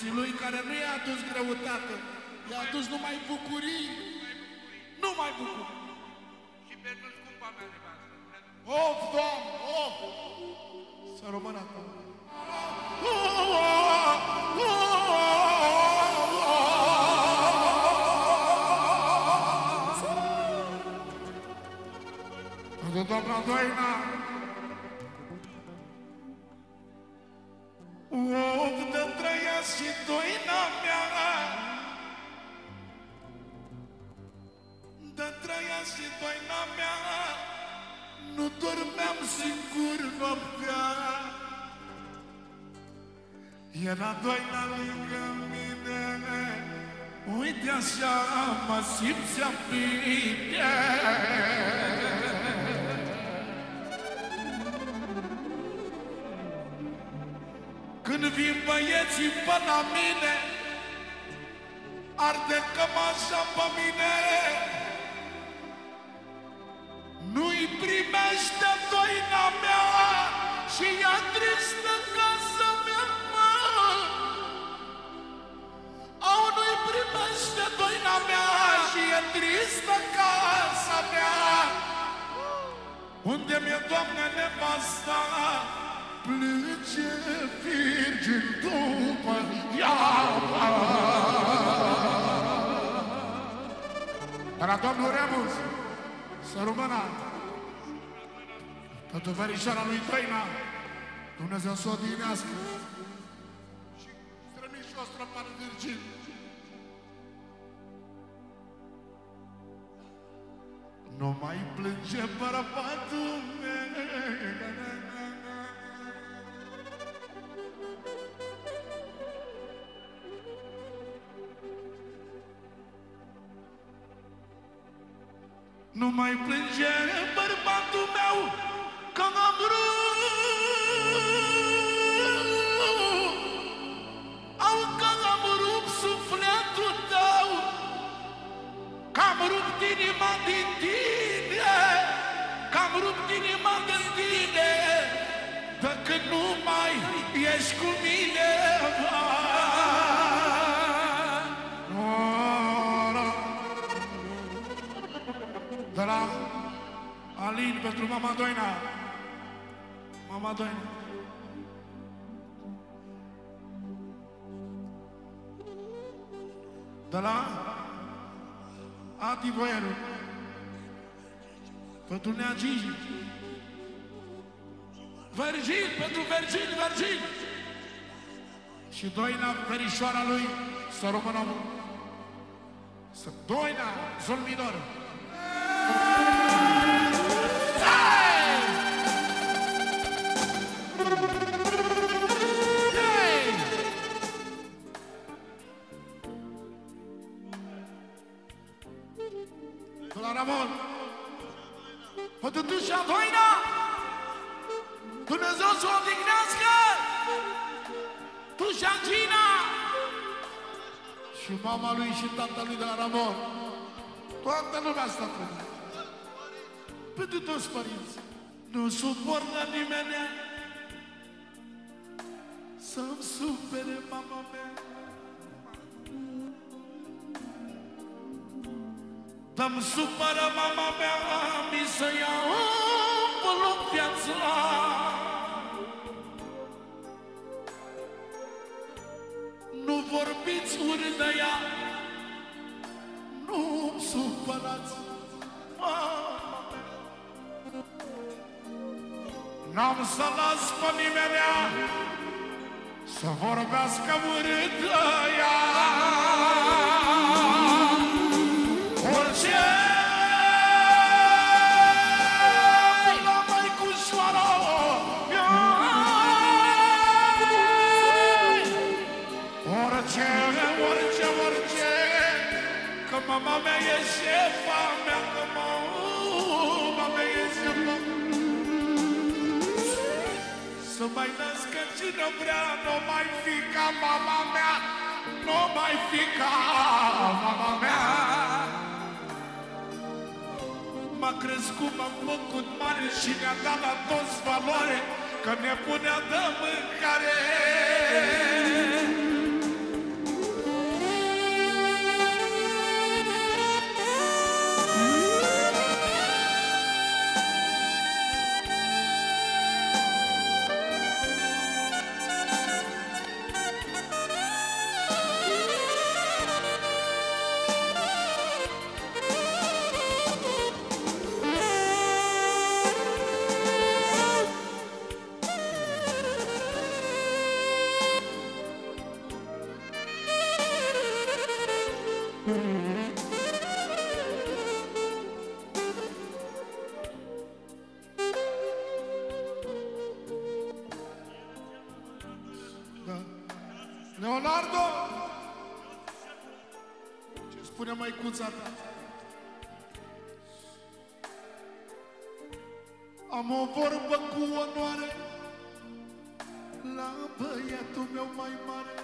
adus Băieții lui care nu i-a adus greutate, i-a adus numai bucurii, numai bucurii. și pentru scumpa mea nevastă. Of, Doamne, of! Să rămână ta. Pentru doamna Doina. Era doina lângă mine Uite așa mă simțeam bine Când vin băieții pe la mine Arde cămașa pe mine nu-i primește doina mea și ea tristă casa mea, mă. Au, nu-i primește doina mea și e tristă casa mea. Unde mi-e, Doamne, nevasta, plânge virgin după ea. Era domnul Remus. Să rămână pentru verișoara lui Doina, Dumnezeu să o odinească și strămișul strămar Virgin. Nu mai plânge bărbatul meu. Nu mai plânge bărbatul meu Că am rupt. Au că am rupt sufletul tău Că am rupt inima din tine Că am rupt inima din tine. De când nu mai ești cu mine De la Alin pentru mama Doina. Mama Doina. De la Ati Voieru. Pentru Nea Gigi. Virgil, pentru Virgil, Virgil. Și Doina, verișoara lui, să rămână să Doina, Zolmidor. La Ramon. Pentru dușa Doina. Dumnezeu să o odihnească. Dușa Gina. Și mama lui și tata lui de la Ramon. Toată lumea asta trebuie. Pentru toți părinți. Nu suportă nimeni să-mi supere mama mea. Dar-mi supără mama mea, mi să iau în viața. Vorbiți urât de ea, nu supărați mama mea. N-am să las pe nimeni să vorbească urât de ea. Mama mea e șefa mea Că mama mea e șefa Să mai nască cine vrea Nu mai fi ca mama mea Nu mai fi ca mama mea. M-a crescut, m-am făcut mare Și ne-a dat la toți valoare Că ne punea de mâncare spune măicuța ta? Am o vorbă cu onoare La băiatul meu mai mare.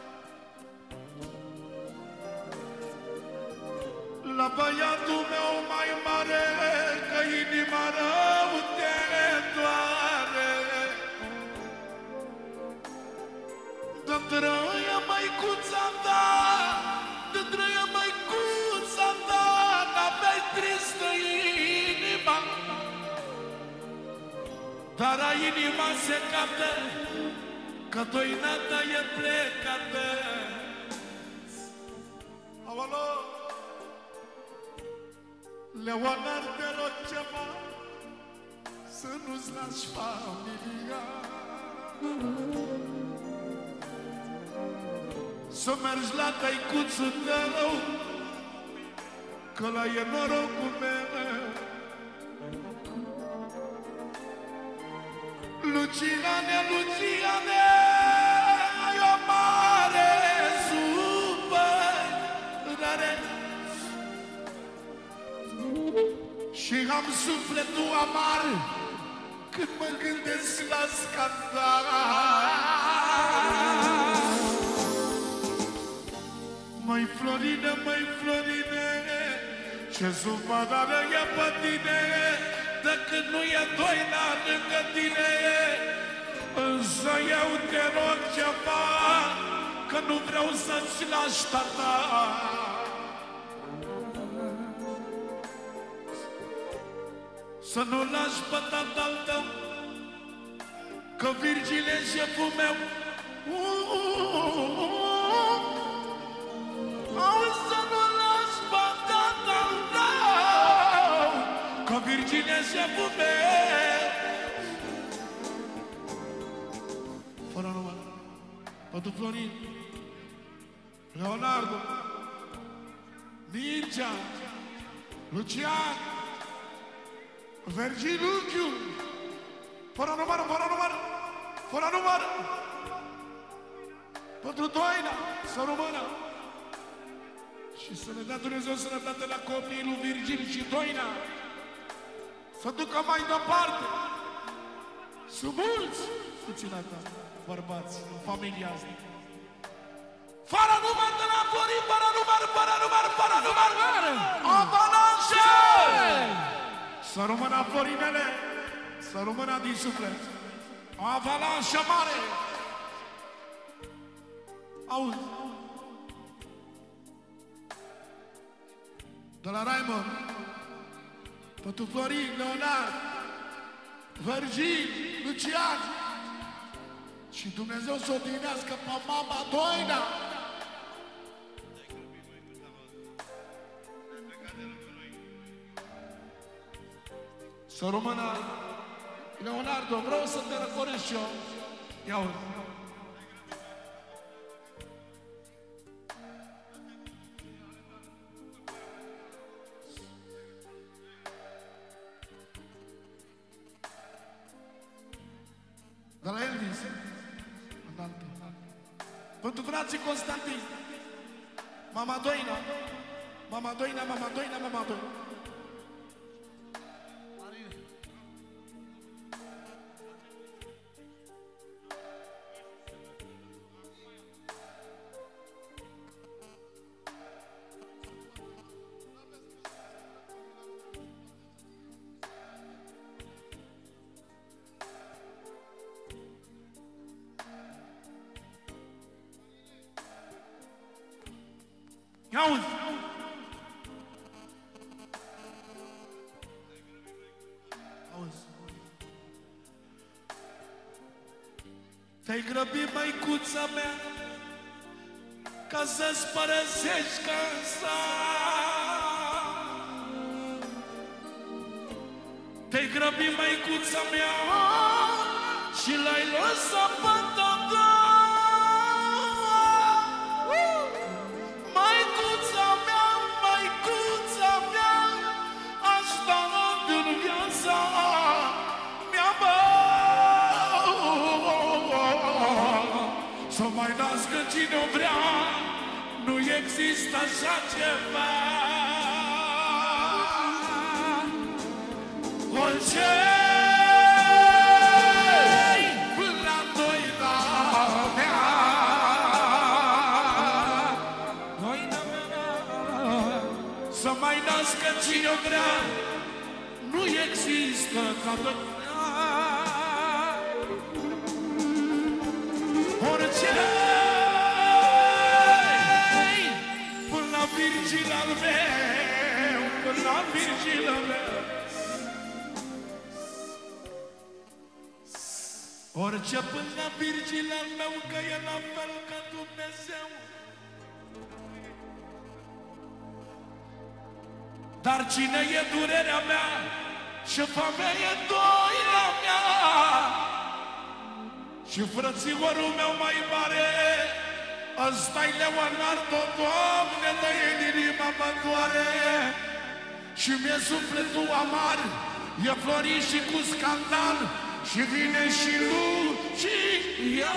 La băiatul meu mai mare Că inima rău te doare. Dă drăia măicuța ta Dar a inima se cată Că doinata e plecată. Aolo Leonard te rog ceva Să nu-ți lași familia. Să mergi la tăicuțul tău Că la e norocul meu Luciane, Luciane Ai o mare supărare. Și am sufletul amar Când mă gândesc la scandal. Măi Florine, măi Florine Ce supărare e pe tine De când nu e doina lângă tine Însă eu te rog ceva Că nu vreau să-ți lași tata. Să nu lași pe tatăl tău Că Virgil e șeful meu Auzi să nu lași pe tatăl tău Că Virgil e șeful meu Pentru Florin. Leonardo. Mircea. Lucian. Virgiluchiu Fără număr, fără număr Fără număr. Pentru Doina Să rămână. Și să ne dea Dumnezeu sănătate la copiii lui Virgil și Doina. Să ducă mai departe. Sunt mulți Puțin ta, bărbați În familia asta Fără număr de la Florin Fără număr, fără număr, fără număr Avalanșe! Să rămână florinele, să rămână din suflet. O avalanșă mare. Auzi. De la Raimond, pentru Florin, Leonard, Virgil, Lucian și Dumnezeu să o odinească pe mama Doina. Să rămână Leonardo, vreau să te răcoresc și eu. Ia uite. Pentru frații Constantin. Mama Doina. Mama Doina, Mama Doina, Mama Doina. Ia uzi. Auzi. Te-ai grăbit, măicuța mea, ca să-ți părăsești casa. Te-ai grăbit, măicuța mea, și l-ai lăsat pe Să mai nască cine o vrea, nu există așa ceva. Orice până doi la mea. Doina mea, Să mai nască cine o vrea Nu există ca tot Orice Până la Virgil al meu Până la Virgil al meu. Orice până la Virgil al meu Că e la fel ca Dumnezeu. Dar cine e durerea mea și femeie doi la mea și frățiorul meu mai mare ăsta-i Leonardo, Doamne, dă în inima mă doare și mi-e sufletul amar e florit și cu scandal și vine și Lucia